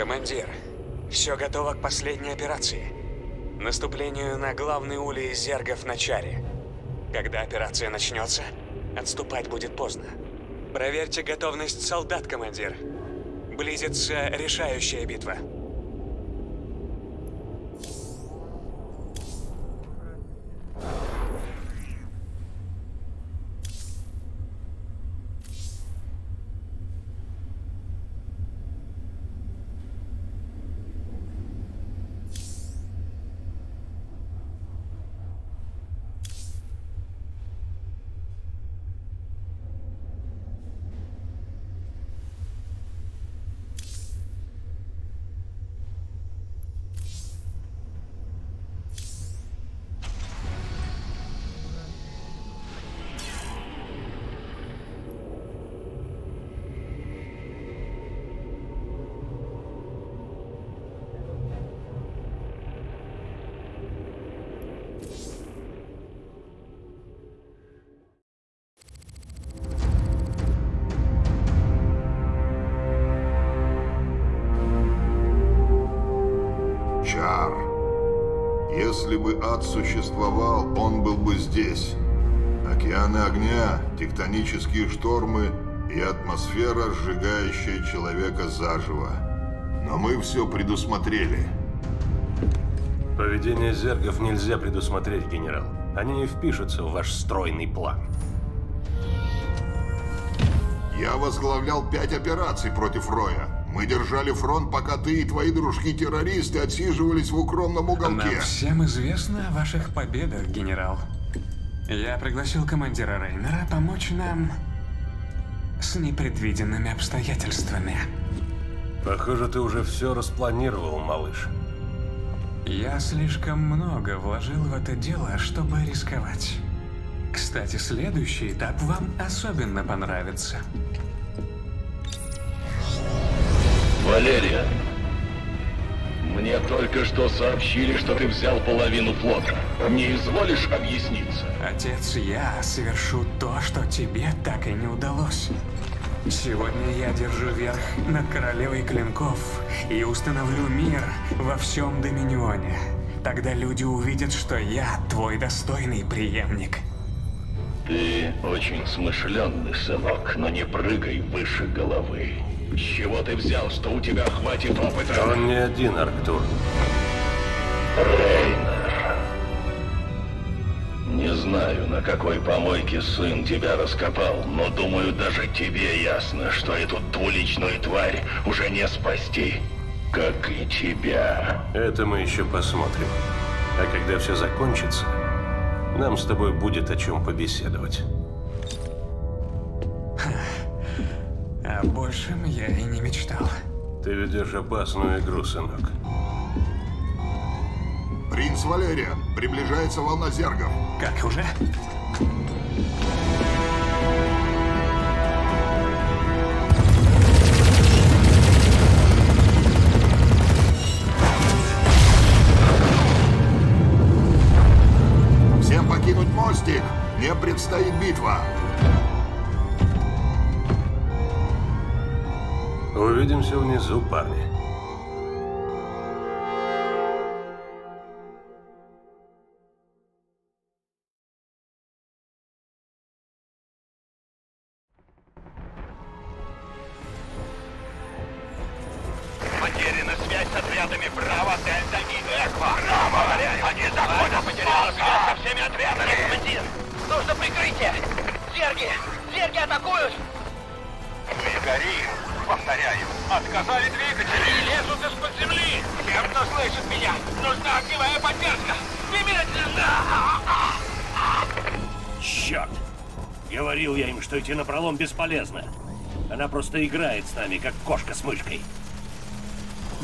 Командир, все готово к последней операции. Наступлению на главный улей зергов на Чаре. Когда операция начнется, отступать будет поздно. Проверьте готовность солдат, командир. Близится решающая битва. Если бы ад существовал, он был бы здесь. Океаны огня, тектонические штормы и атмосфера, сжигающая человека заживо. Но мы все предусмотрели. Поведение зергов нельзя предусмотреть, генерал. Они не впишутся в ваш стройный план. Я возглавлял пять операций против Роя. Мы держали фронт, пока ты и твои дружки-террористы отсиживались в укромном уголке. Нам всем известно о ваших победах, генерал. Я пригласил командира Рейнера помочь нам с непредвиденными обстоятельствами. Похоже, ты уже все распланировал, малыш. Я слишком много вложил в это дело, чтобы рисковать. Кстати, следующий этап вам особенно понравится. Валерия, мне только что сообщили, что ты взял половину флота. Не изволишь объясниться? Отец, я совершу то, что тебе так и не удалось. Сегодня я держу верх над королевой клинков и установлю мир во всем Доминионе. Тогда люди увидят, что я твой достойный преемник. Ты очень смышленный, сынок, но не прыгай выше головы. С чего ты взял, что у тебя хватит опыта? Он не один, Арктур. Рейнер. Не знаю, на какой помойке сын тебя раскопал, но думаю, даже тебе ясно, что эту двуличную тварь уже не спасти. Как и тебя. Это мы еще посмотрим. А когда все закончится, нам с тобой будет о чем побеседовать. О большем я и не мечтал. Ты ведешь опасную игру, сынок. Принц Валерия, приближается волна зергов. Как уже? Увидимся внизу, парни. На пролом бесполезно. Она просто играет с нами, как кошка с мышкой.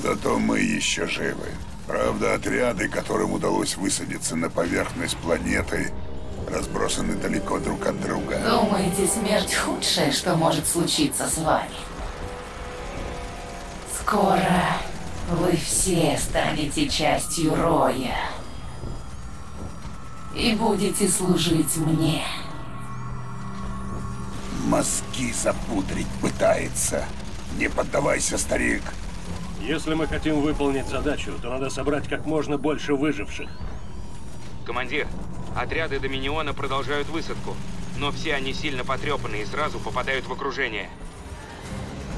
Зато мы еще живы. Правда, отряды, которым удалось высадиться на поверхность планеты, разбросаны далеко друг от друга. Думаете, смерть худшее, что может случиться с вами? Скоро вы все станете частью Роя. И будете служить мне. Мозги запудрить пытается. Не поддавайся, старик. Если мы хотим выполнить задачу, то надо собрать как можно больше выживших. Командир, отряды Доминиона продолжают высадку, но все они сильно потрепаны и сразу попадают в окружение.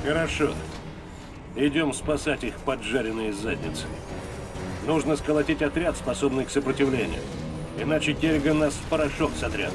Хорошо. Идем спасать их поджаренные задницы. Нужно сколотить отряд, способный к сопротивлению. Иначе Керриган нас в порошок сотрет.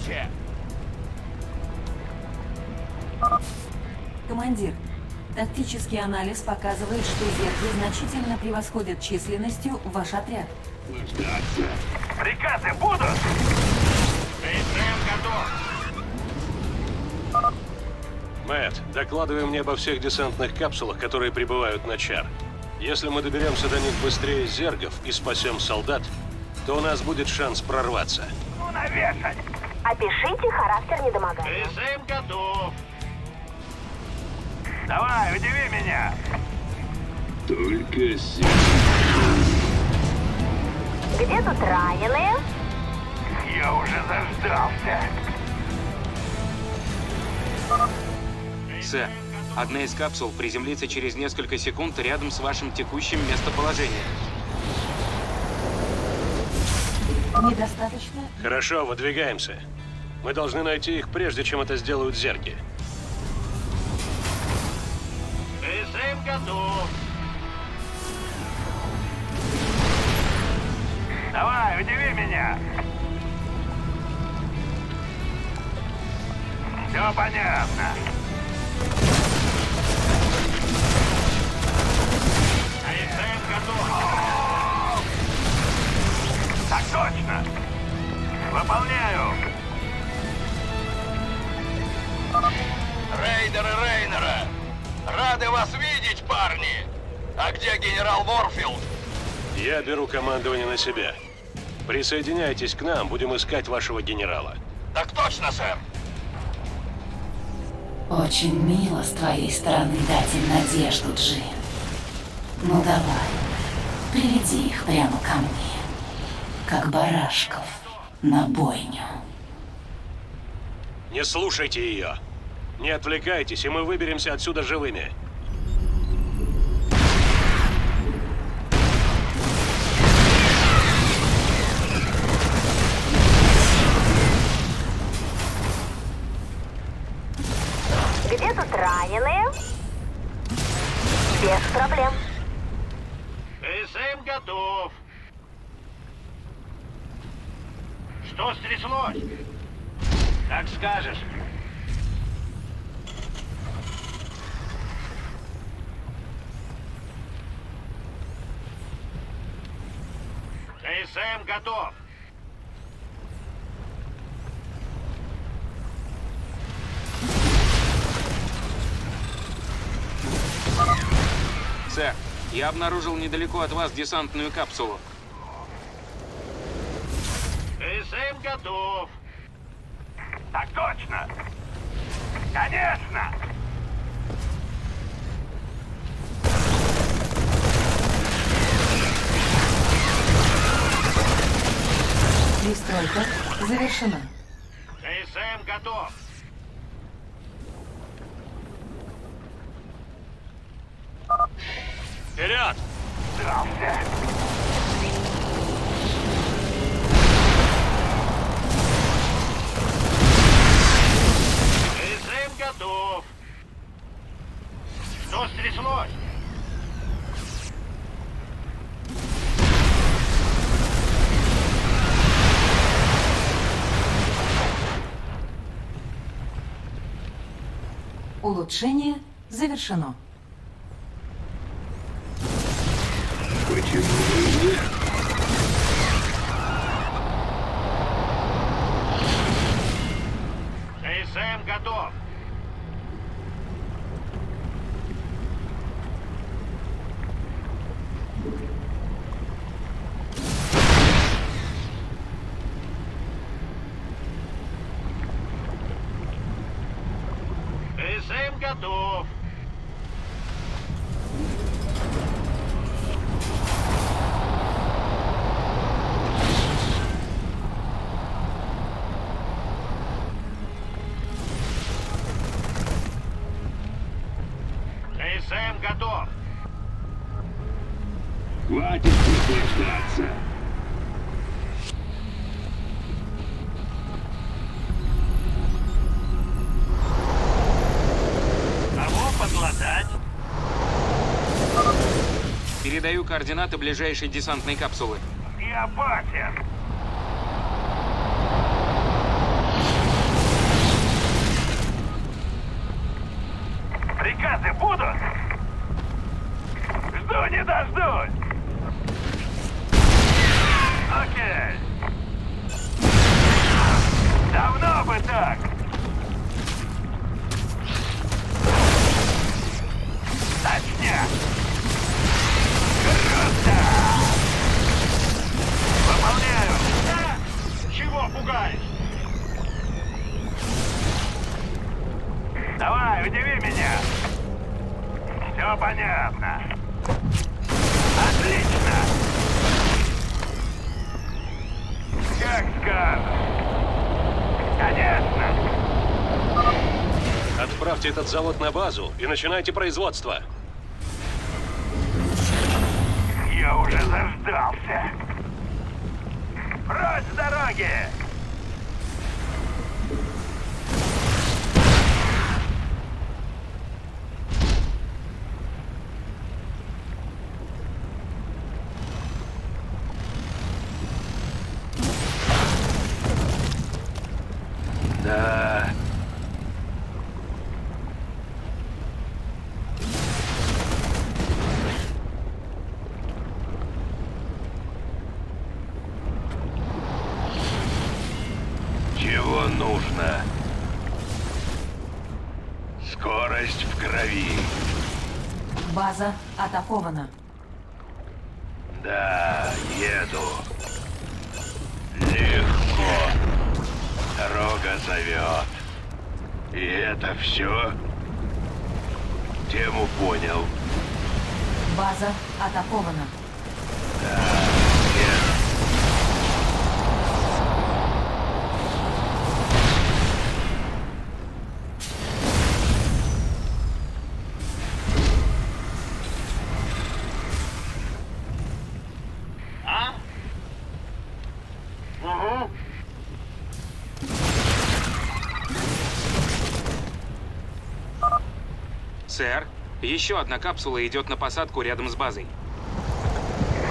Громче! Командир, тактический анализ показывает, что зерги значительно превосходят численностью ваш отряд. Приказы будут? КСМ готов. Мэтт, докладывай мне обо всех десантных капсулах, которые прибывают на Чар. Если мы доберемся до них быстрее зергов и спасем солдат, то у нас будет шанс прорваться. Ну, навешать! Опишите характер недомогания. КСМ готов. Давай, удиви меня. Где тут раненые? Я уже заждался. Сэр, одна из капсул приземлится через несколько секунд рядом с вашим текущим местоположением. Недостаточно? Хорошо, выдвигаемся. Мы должны найти их, прежде чем это сделают зерги. КСМ готов. Давай, удиви меня. Все понятно. Так точно. Выполняю. Рейдеры Рейнера, рады вас видеть, парни. А где генерал Ворфилд? Я беру командование на себя. Присоединяйтесь к нам, будем искать вашего генерала. Так точно, сэр. Очень мило с твоей стороны дать им надежду, Джин. Ну давай, приведи их прямо ко мне, как барашков на бойню. Не слушайте ее. Не отвлекайтесь, и мы выберемся отсюда живыми. Где тут раненые? Без проблем. КСМ готов. Что стряслось? Как скажешь. КСМ готов. Сэр, я обнаружил недалеко от вас десантную капсулу. КСМ готов. Так точно. Конечно. Пристройка завершена. КСМ готов. Вперед! КСМ готов. Что стряслось? Улучшение завершено. КСМ готов. Передаю координаты ближайшей десантной капсулы. И опасен. Приказы будут? Жду не дождусь. Окей. Давно бы так. Этот завод на базу и начинайте производство. Угу. Сэр, еще одна капсула идет на посадку рядом с базой.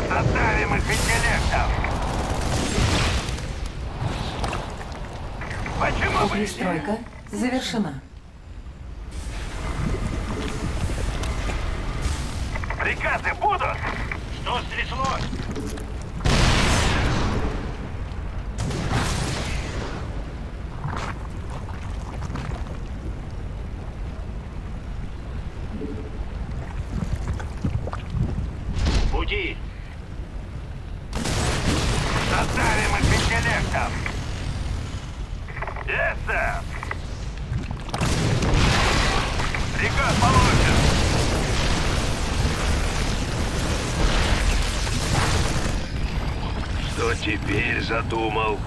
Заставим их интеллектом. Почему бы... Пристройка завершена. Приказы будут? Что стряслось? Буди. Заставим их интеллектом. Yes, sir. Приказ получен. Что теперь задумал?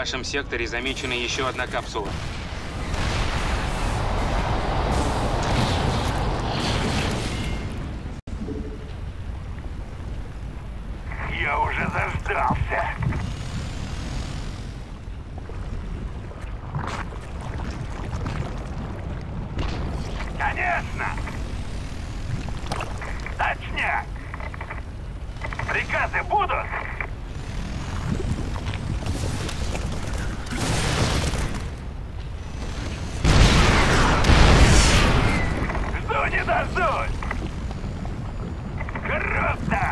Вашем секторе замечена еще одна капсула. Я уже заждался. Конечно! Точняк! Приказы будут? Жду не дождусь! Круто!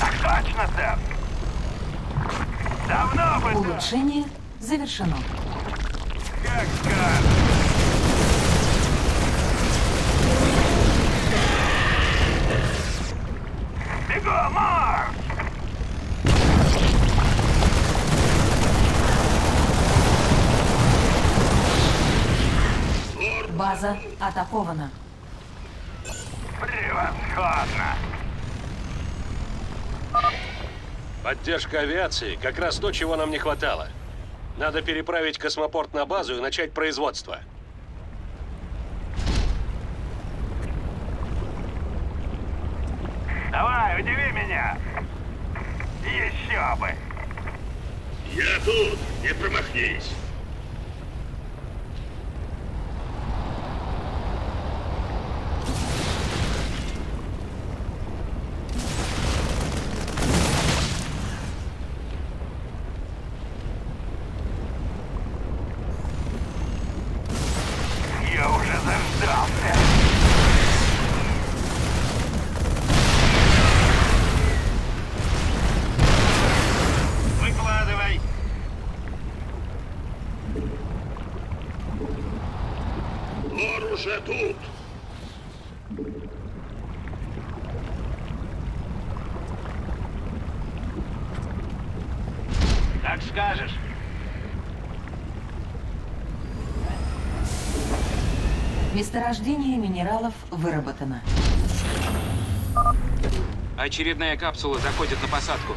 Так точно, сэр! Давно бы, сэр! Улучшение завершено. Как скажешь! Бегом, марш! База атакована. Превосходно! Поддержка авиации – как раз то, чего нам не хватало. Надо переправить космопорт на базу и начать производство. Давай, удиви меня! Еще бы! Я тут, не промахнись. Я уже заждался! Выкладывай! Лор уже тут. Как скажешь. Месторождение минералов выработано. Очередная капсула заходит на посадку.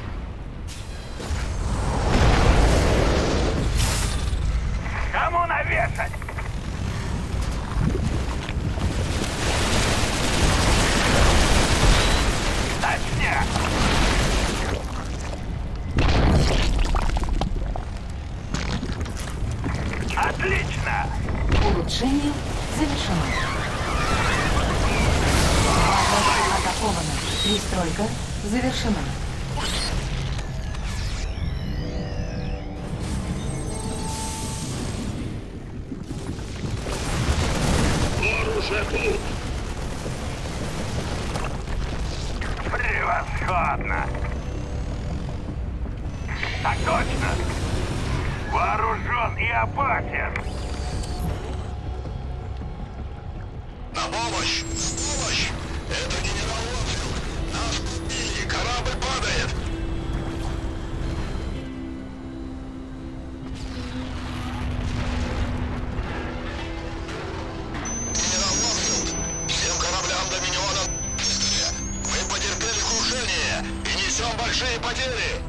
Несем большие потери!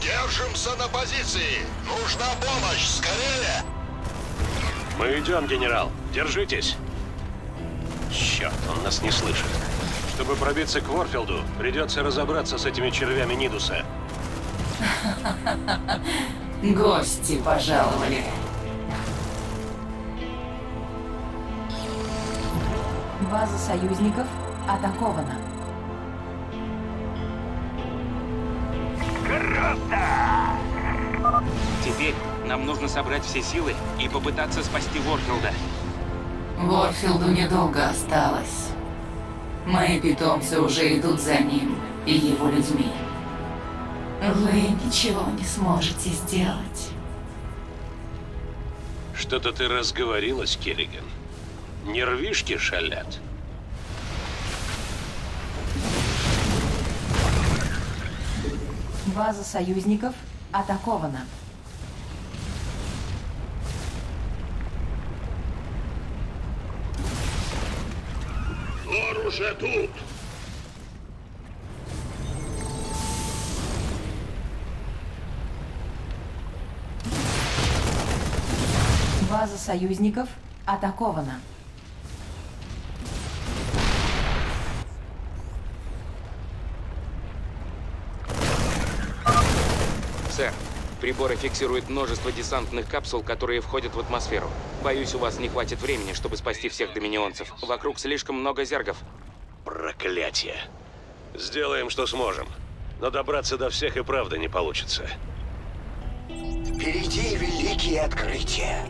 Держимся на позиции! Нужна помощь! Скорее! Мы идем, генерал. Держитесь. Черт, он нас не слышит. Чтобы пробиться к Ворфилду, придется разобраться с этими червями Нидуса. Гости пожаловали. База союзников атакована. Круто! Теперь нам нужно собрать все силы и попытаться спасти Ворфилда. Ворфилду недолго осталось. Мои питомцы уже идут за ним и его людьми. Вы ничего не сможете сделать. Что-то ты разговорилась, Керриган. Нервишки шалят. База союзников атакована. Лор уже тут! База союзников атакована. Приборы фиксируют множество десантных капсул, которые входят в атмосферу. Боюсь, у вас не хватит времени, чтобы спасти всех доминионцев. Вокруг слишком много зергов. Проклятие. Сделаем, что сможем. Но добраться до всех и правда не получится. Впереди великие открытия.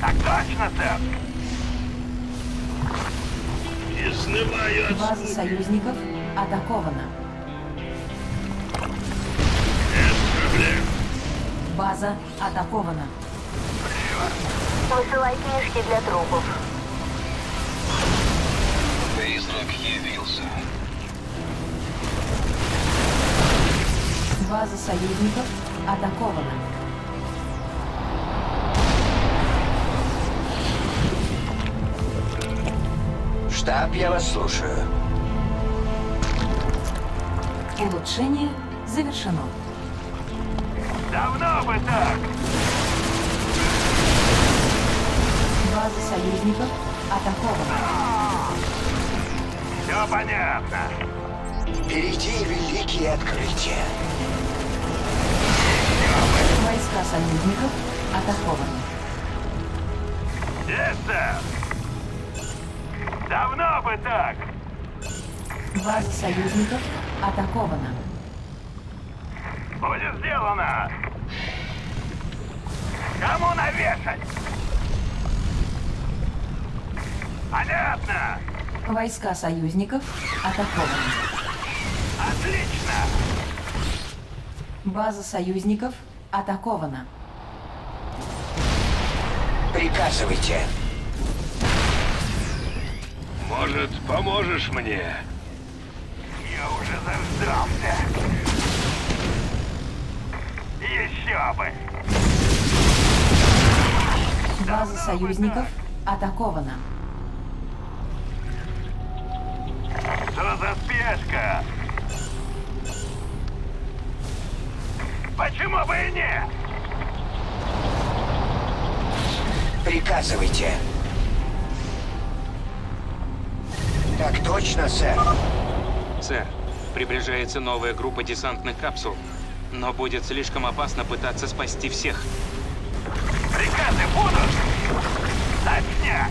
Так точно, сэр. База союзников атакована. База атакована. Высылай книжки для трупов. Призрак явился. База союзников атакована. Штаб, я вас слушаю. Улучшение завершено. Давно бы так. База союзников атакована. Все понятно. Впереди великие открытия. Войска союзников атакованы. Есть, сэр. Давно бы так. База союзников атакована. Будет сделано. Кому навешать? Понятно. Войска союзников атакованы. Отлично. База союзников атакована. Приказывайте. Может, поможешь мне? Я уже заждался. Еще бы. База союзников атакована. Что за спешка? Почему бы и нет? Приказывайте. Так точно, сэр. Сэр, приближается новая группа десантных капсул. Но будет слишком опасно пытаться спасти всех. Приказы будут? Точнее.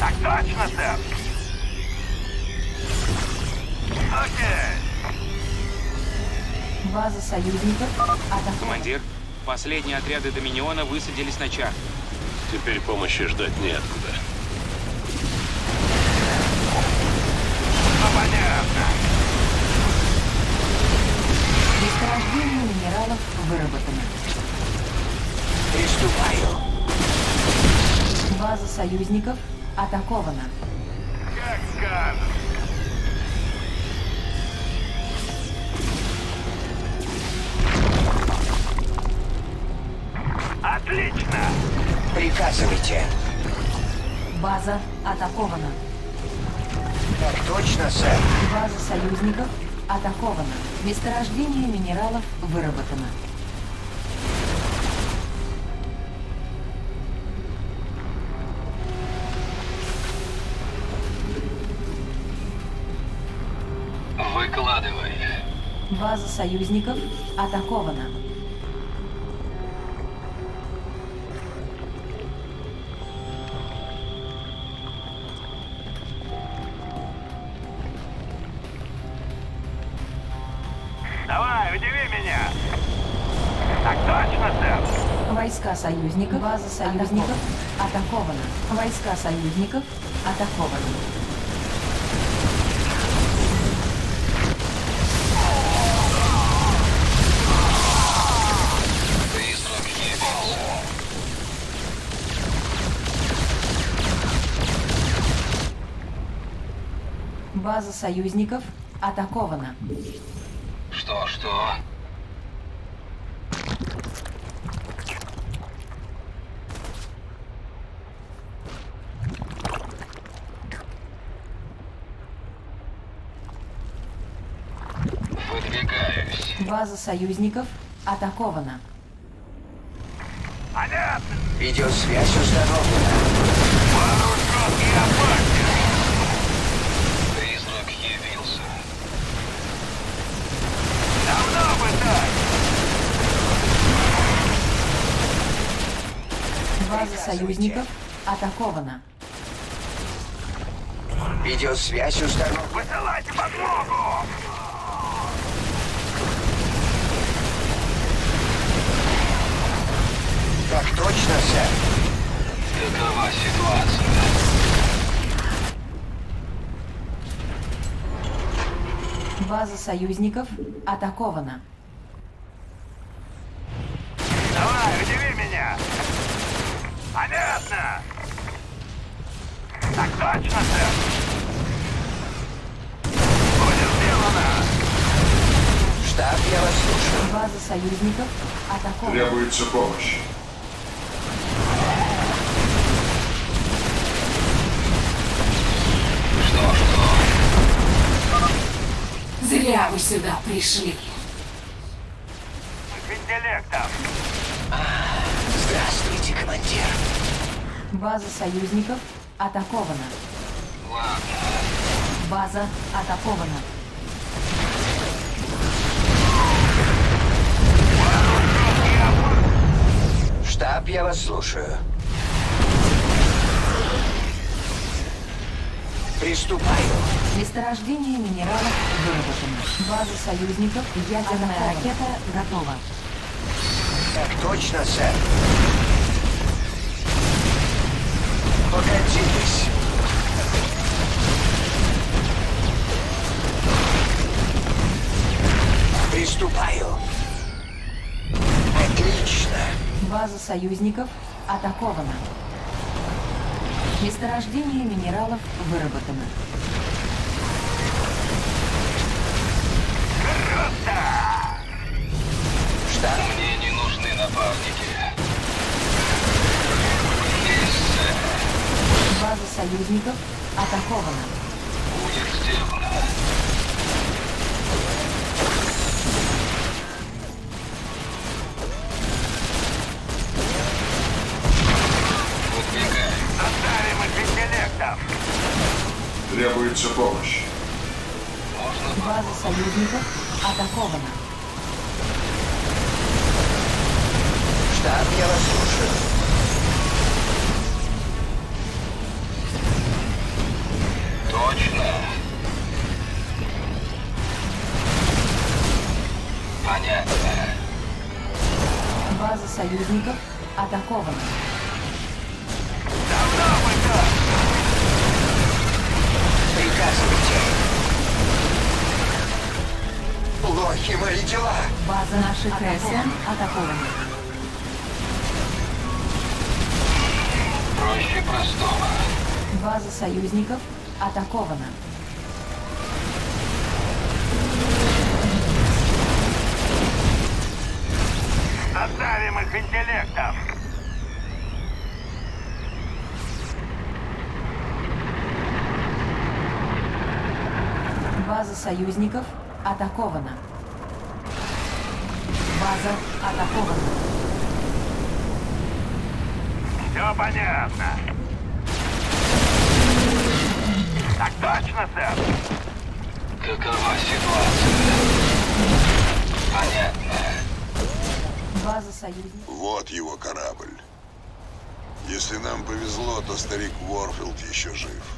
Так точно, сэр. Окей. База союзников атакована. Командир, последние отряды Доминиона высадились на чар. Теперь помощи ждать неоткуда. Месторождение минералов выработано. Приступаю. База союзников атакована. Как скажешь. Отлично! Приказывайте. База атакована. Так точно, сэр. База союзников атакована. Месторождение минералов выработано. Выкладывай. База союзников атакована. База союзников атакована. Войска союзников атакованы. База союзников атакована. Что, что? База союзников атакована. Понятно. Видеосвязь установлена. Вооружен и опасен. Признак явился. Давно бы так. База союзников атакована. Видеосвязь установлена. Высылайте подмогу! Так точно, сэр. Какова ситуация? База союзников атакована. Давай, удиви меня! Понятно! Так точно, сэр! Будет сделано! Штаб, я вас слушаю. База союзников атакована. Требуется помощь. Зря вы сюда пришли. С интеллектом! Здравствуйте, командир. База союзников атакована. База атакована. Штаб, я вас слушаю. Приступаю. Месторождение минералов выработано. База союзников ядерная ракета готова. Так точно, сэр. Погодитесь. Приступаю. Отлично. База союзников атакована. Месторождение минералов выработано. Штаб, Мне не нужны напарники. База союзников атакована. Будет сделано. Требуется помощь. База союзников атакована. штаб, я вас слушаю. Точно. Понятно. База союзников атакована. Плохи мои дела. База наших КСМ атакована. Проще простого. База союзников атакована. Заставим их интеллектом. База союзников атакована. База атакована. Все понятно. Так точно, сэр. Какова ситуация? Понятно. База союзников. Вот его корабль. Если нам повезло, то старик Уорфилд еще жив.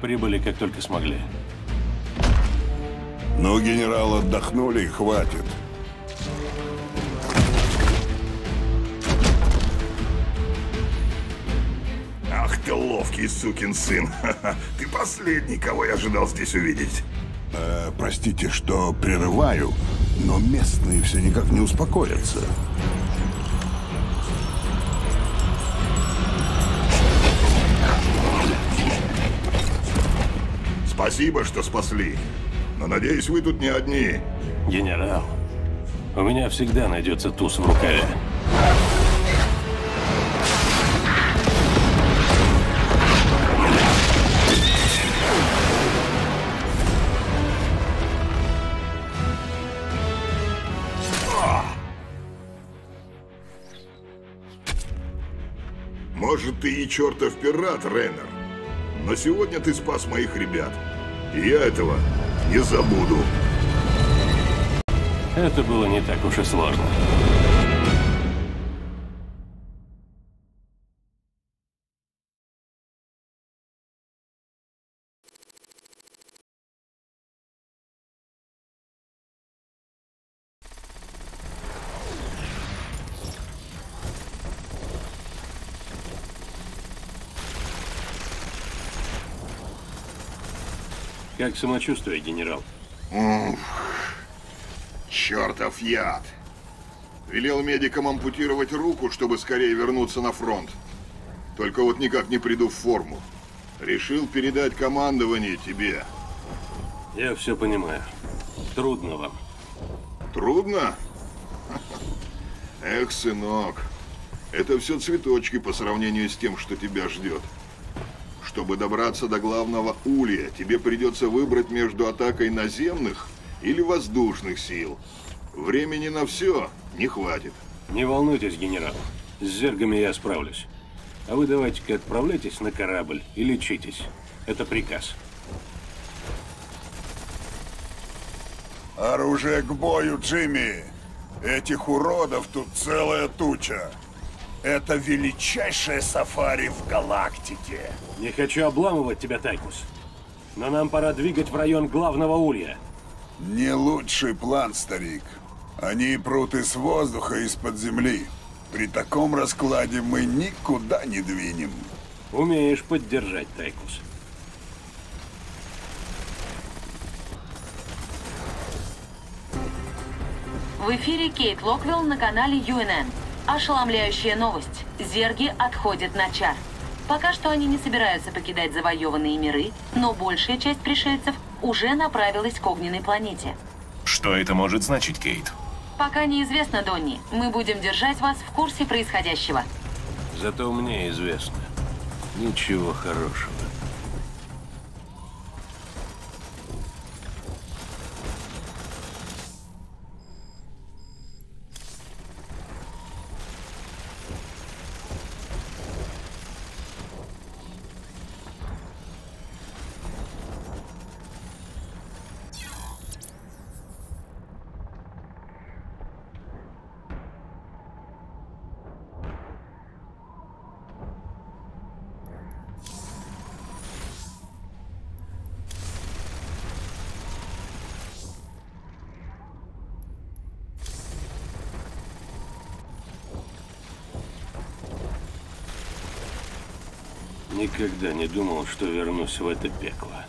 Прибыли, как только смогли. Ну, генерал, отдохнули, хватит. Ах ты ловкий сукин сын. Ты последний, кого я ожидал здесь увидеть. Э, простите, что прерываю, но местные все никак не успокоятся. Спасибо, что спасли. Но надеюсь, вы тут не одни. Генерал, у меня всегда найдется туз в рукаве. Может, ты и чертов пират, Рейнер. Но сегодня ты спас моих ребят. Я этого не забуду. Это было не так уж и сложно. Как самочувствие, генерал? Чертов яд. Велел медикам ампутировать руку, чтобы скорее вернуться на фронт. Только вот никак не приду в форму. Решил передать командование тебе. Я все понимаю. Трудно вам. Трудно? Эх, сынок, это все цветочки по сравнению с тем, что тебя ждет. Чтобы добраться до главного улья, тебе придется выбрать между атакой наземных или воздушных сил. Времени на все не хватит. Не волнуйтесь, генерал. С зергами я справлюсь. А вы давайте-ка отправляйтесь на корабль и лечитесь. Это приказ. Оружие к бою, Джимми! Этих уродов тут целая туча. Это величайшее сафари в галактике. Не хочу обламывать тебя, Тайкус. Но нам пора двигать в район главного улья. Не лучший план, старик. Они прут из воздуха, из-под земли. При таком раскладе мы никуда не двинем. Умеешь поддержать, Тайкус. В эфире Кейт Локвилл на канале UNN. Ошеломляющая новость. Зерги отходят на чар. Пока что они не собираются покидать завоеванные миры, но большая часть пришельцев уже направилась к огненной планете. Что это может значить, Кейт? Пока неизвестно, Донни. Мы будем держать вас в курсе происходящего. Зато мне известно. Ничего хорошего. Никогда не думал, что вернусь в это пекло.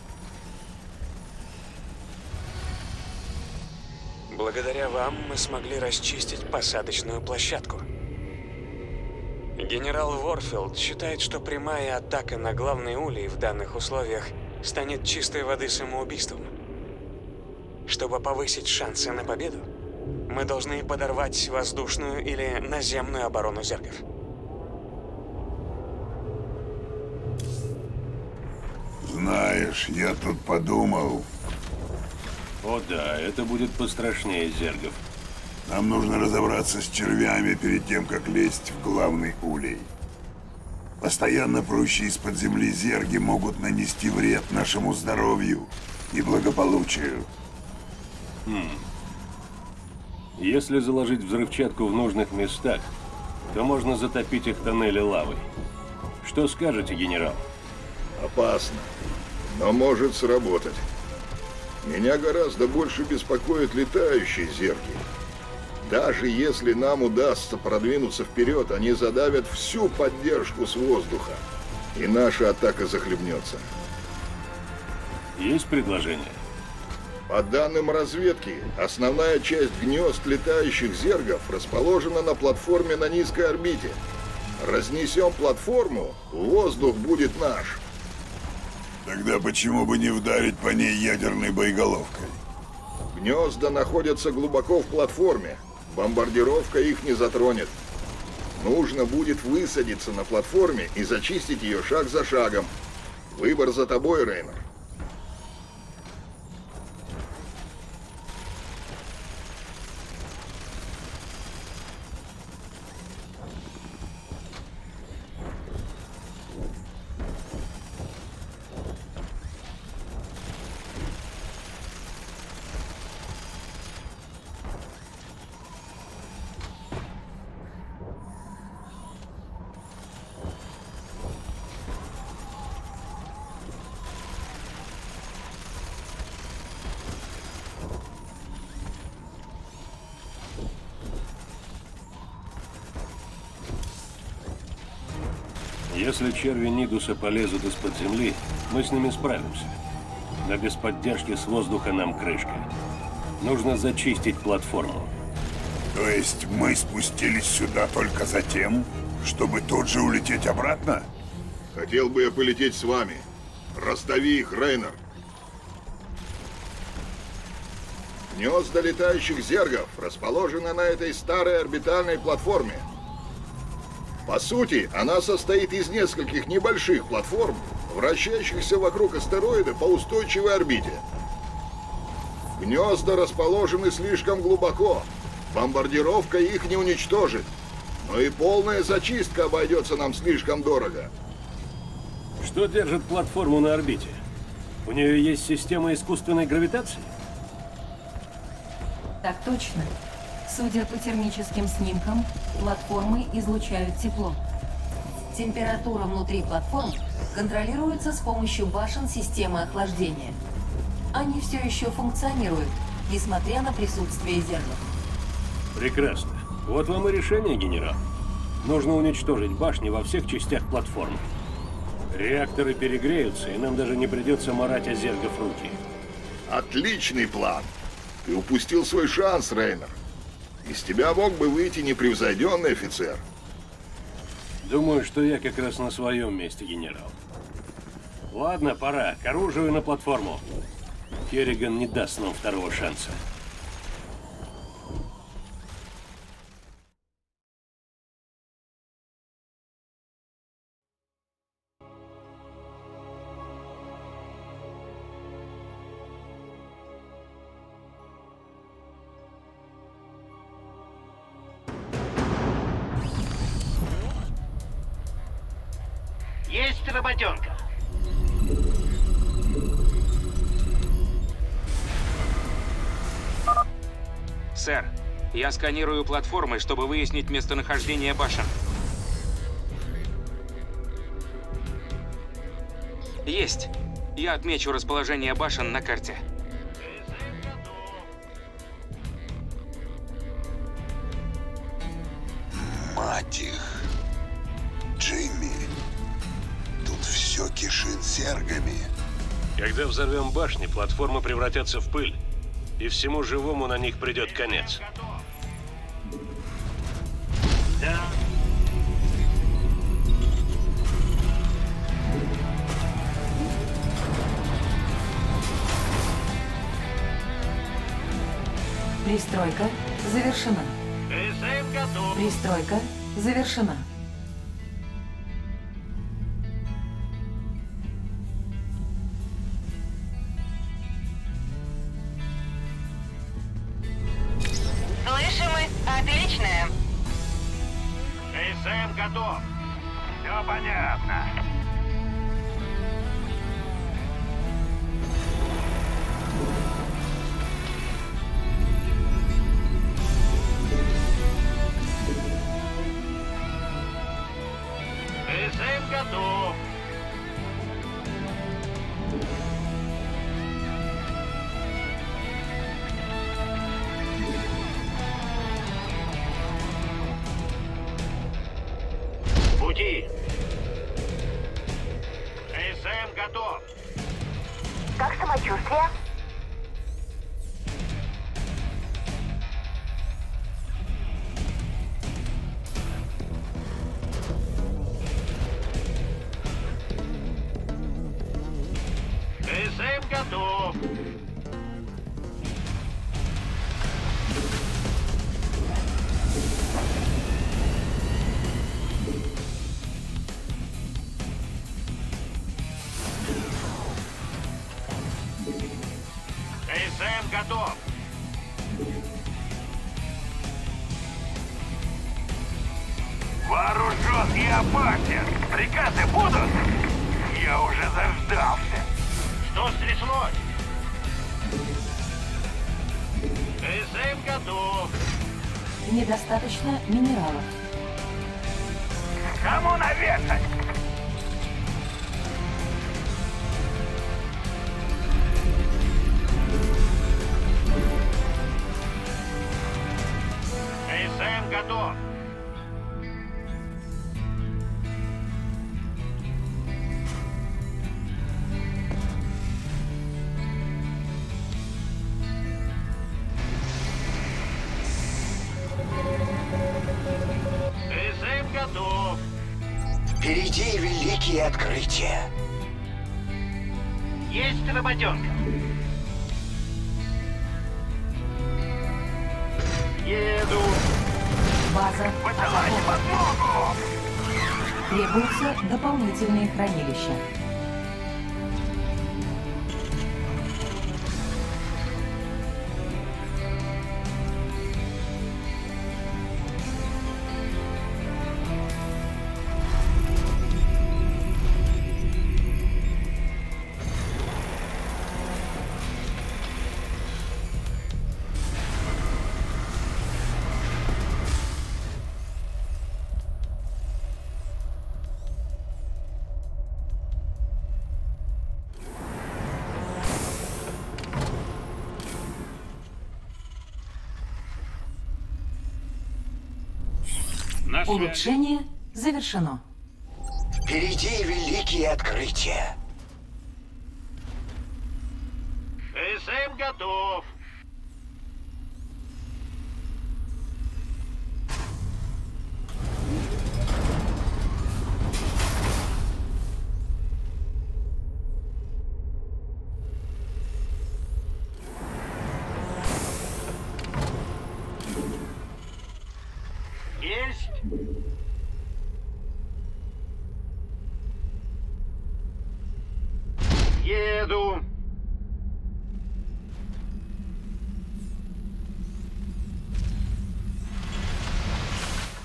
Благодаря вам мы смогли расчистить посадочную площадку. Генерал Ворфилд считает, что прямая атака на главный улей в данных условиях станет чистой воды самоубийством. Чтобы повысить шансы на победу, мы должны подорвать воздушную или наземную оборону зергов. Знаешь, я тут подумал, О да, это будет пострашнее зергов. нам нужно разобраться с червями перед тем, как лезть в главный улей. Постоянно прущие из-под земли зерги могут нанести вред нашему здоровью и благополучию. Если заложить взрывчатку в нужных местах, то можно затопить их тоннели лавой. Что скажете, генерал? Опасно, но может сработать. Меня гораздо больше беспокоят летающие зерги. Даже если нам удастся продвинуться вперед, они задавят всю поддержку с воздуха, и наша атака захлебнется. Есть предложение? По данным разведки, основная часть гнезд летающих зергов расположена на платформе на низкой орбите. Разнесем платформу, воздух будет наш. Тогда почему бы не вдарить по ней ядерной боеголовкой? Гнезда находятся глубоко в платформе. Бомбардировка их не затронет. Нужно будет высадиться на платформе и зачистить ее шаг за шагом. Выбор за тобой, Рейнер. Если черви Нидуса полезут из-под земли, мы с ними справимся. Но без поддержки с воздуха нам крышка. Нужно зачистить платформу. То есть мы спустились сюда только за тем, чтобы тут же улететь обратно? Хотел бы я полететь с вами. Раздави их, Рейнер. Гнезда летающих зергов расположены на этой старой орбитальной платформе. По сути, она состоит из нескольких небольших платформ, вращающихся вокруг астероида по устойчивой орбите. Гнезда расположены слишком глубоко. Бомбардировка их не уничтожит. Но и полная зачистка обойдется нам слишком дорого. Что держит платформу на орбите? У нее есть система искусственной гравитации? Так точно. Судя по термическим снимкам, платформы излучают тепло. Температура внутри платформ контролируется с помощью башен системы охлаждения. Они все еще функционируют, несмотря на присутствие зергов. Прекрасно. Вот вам и решение, генерал. Нужно уничтожить башни во всех частях платформы. Реакторы перегреются, и нам даже не придется марать о зергов руки. Отличный план. Ты упустил свой шанс, Рейнер. Из тебя мог бы выйти непревзойденный офицер. Думаю, что я как раз на своем месте, генерал. Ладно, пора. К оружию на платформу. Керриган не даст нам второго шанса. Я сканирую платформы, чтобы выяснить местонахождение башен. Есть. Я отмечу расположение башен на карте. Мать их. Джимми, тут все кишит зергами. Когда взорвем башни, платформы превратятся в пыль, и всему живому на них придет конец. Пристройка завершена. Пристройка завершена. Улучшение завершено. Впереди великие открытия. Еду.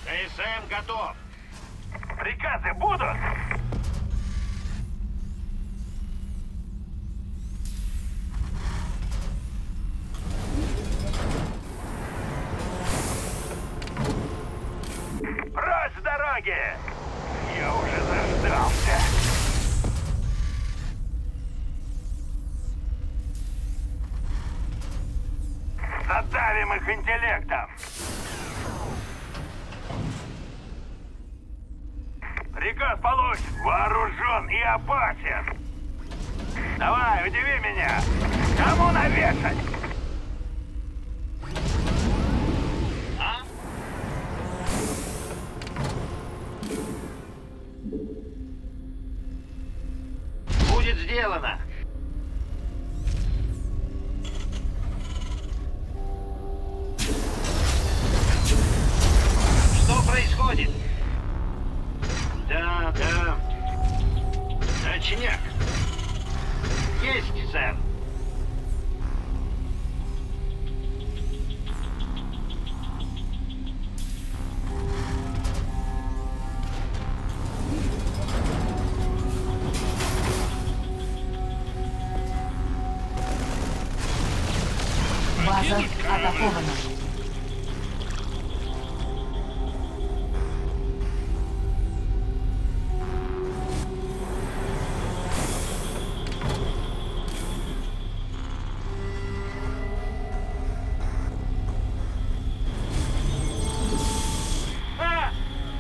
ТСМ готов. Приказы будут?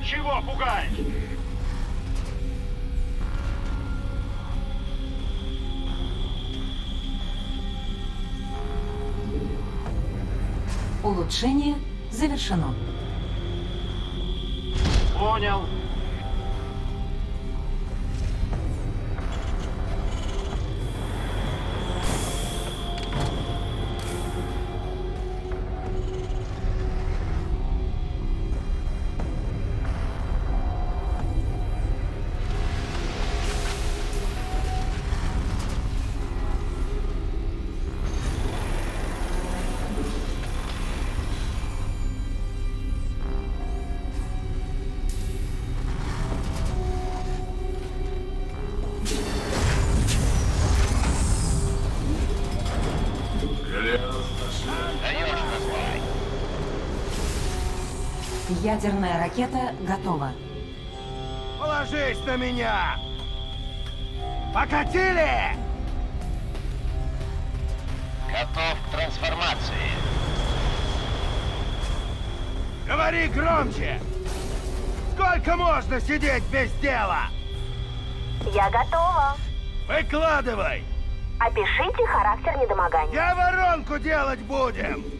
Чего пугаешь? Улучшение завершено. Понял. Ядерная ракета готова. Положись на меня! Покатили! Готов к трансформации. Говори громче! Сколько можно сидеть без дела? Я готова. Выкладывай! Опишите характер недомогания. Я воронку делать будем!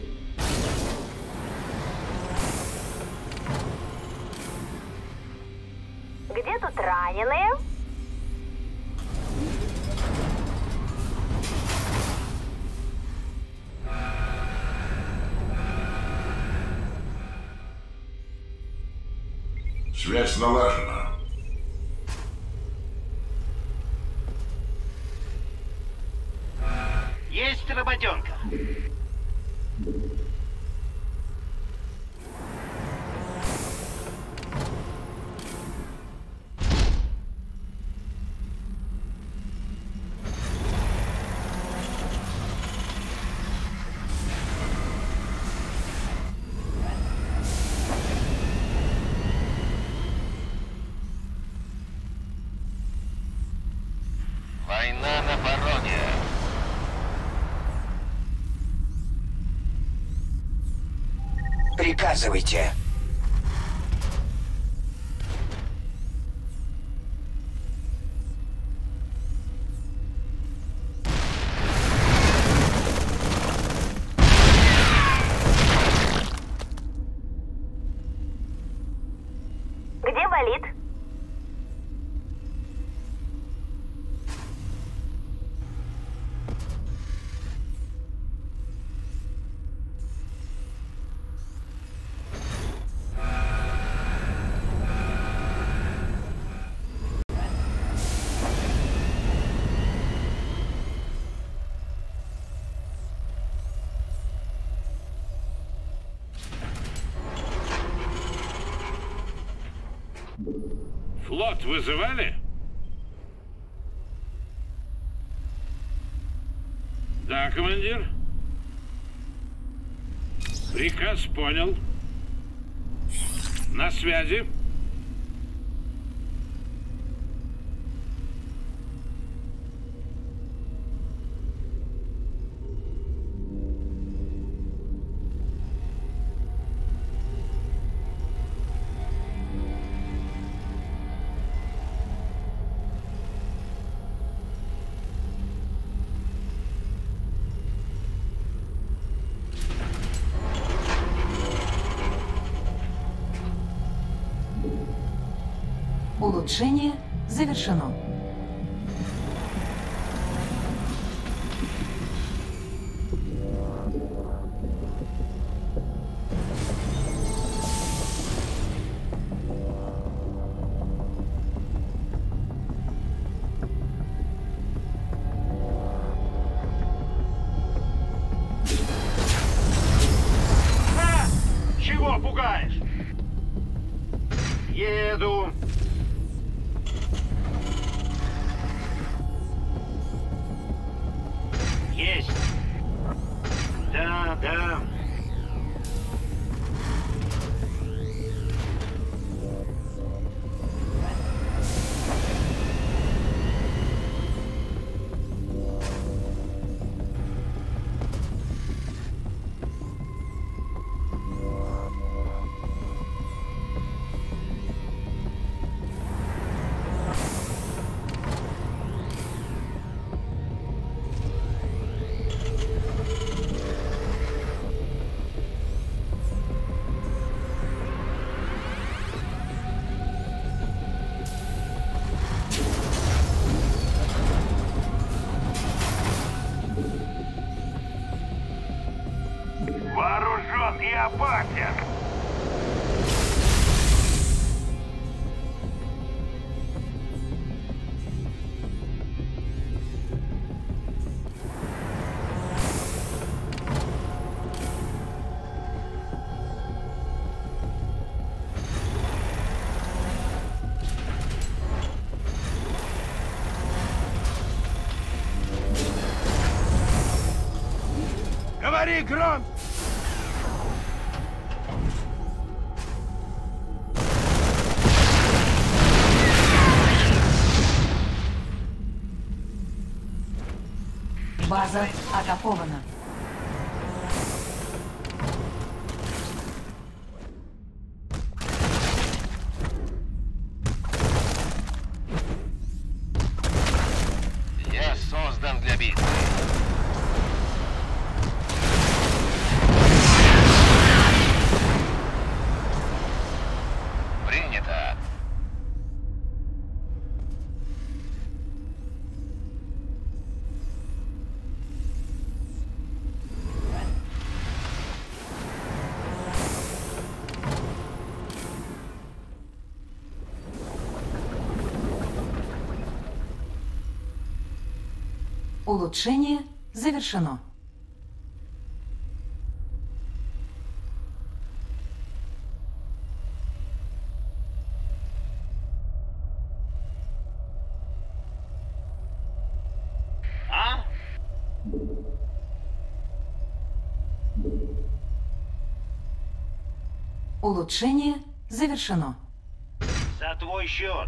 Связь налажена. Приказывайте. Вызывали? Да, командир. Приказ понял. На связи. Улучшение завершено. Гром! База атакована. Улучшение завершено. А? Улучшение завершено. За твой счет.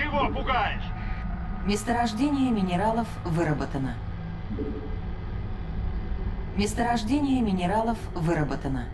Чего пугаешь? Месторождение минералов выработано. Месторождение минералов выработано.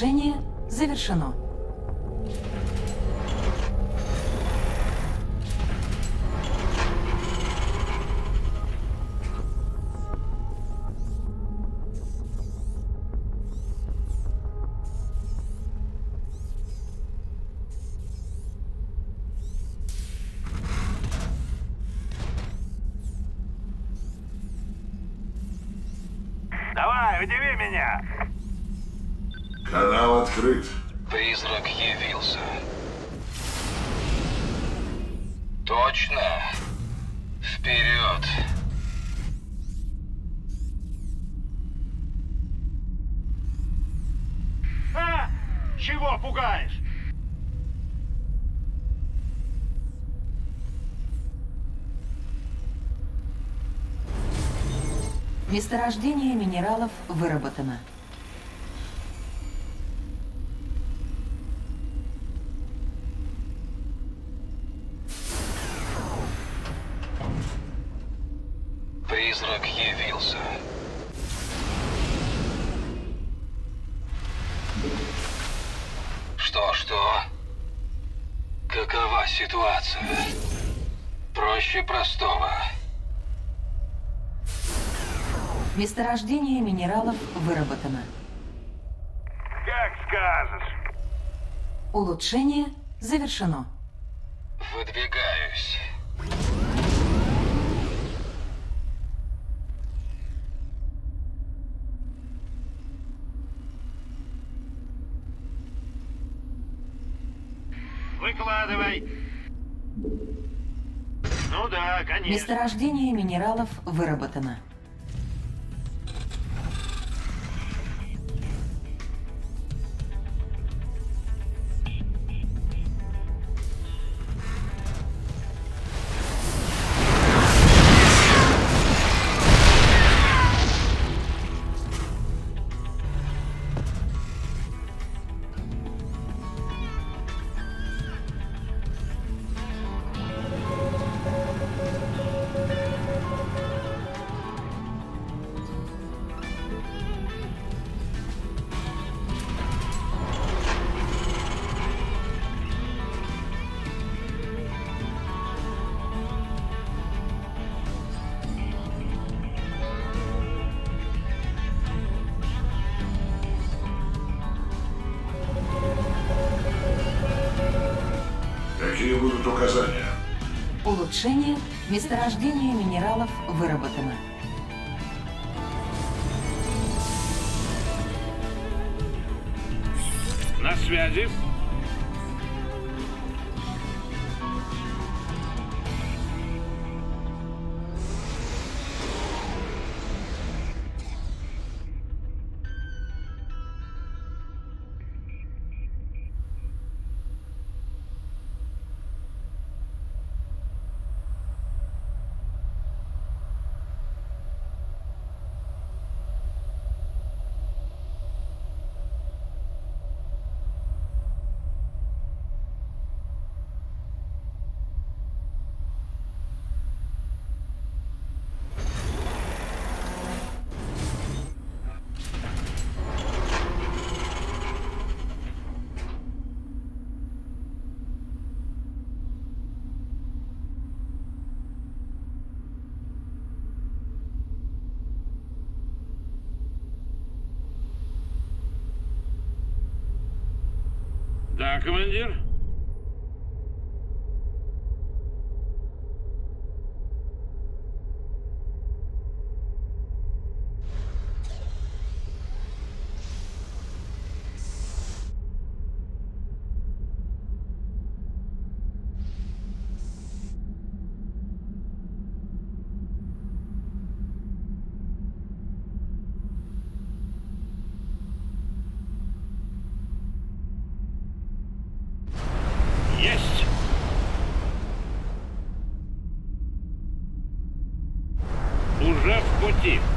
Улучшение завершено. Давай, удиви меня. Канал открыт. Призрак явился. Точно. Вперед. А? Чего пугаешь? Месторождение минералов выработано. Месторождение минералов выработано. Как скажешь. Улучшение завершено. Выдвигаюсь. Выкладывай. Ну да, конечно. Месторождение минералов выработано. Указания? Улучшение месторождение минералов выработано. На связи. Командир? Есть! Уже в пути.